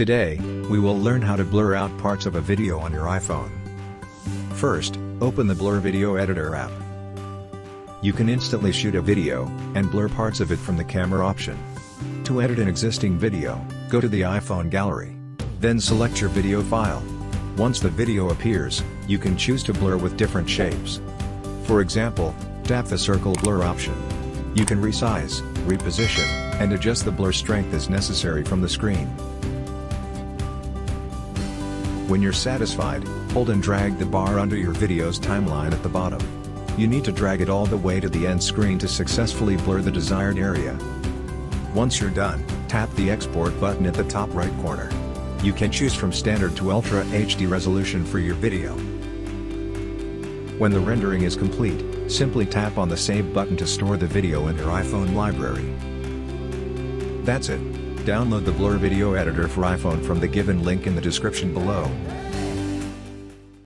Today, we will learn how to blur out parts of a video on your iPhone. First, open the Blur Video Editor app. You can instantly shoot a video, and blur parts of it from the camera option. To edit an existing video, go to the iPhone gallery. Then select your video file. Once the video appears, you can choose to blur with different shapes. For example, tap the circle blur option. You can resize, reposition, and adjust the blur strength as necessary from the screen. When you're satisfied, hold and drag the bar under your video's timeline at the bottom. You need to drag it all the way to the end screen to successfully blur the desired area. Once you're done, tap the export button at the top right corner. You can choose from standard to Ultra HD resolution for your video. When the rendering is complete, simply tap on the Save button to store the video in your iPhone library. That's it. Download the Blur Video Editor for iPhone from the given link in the description below.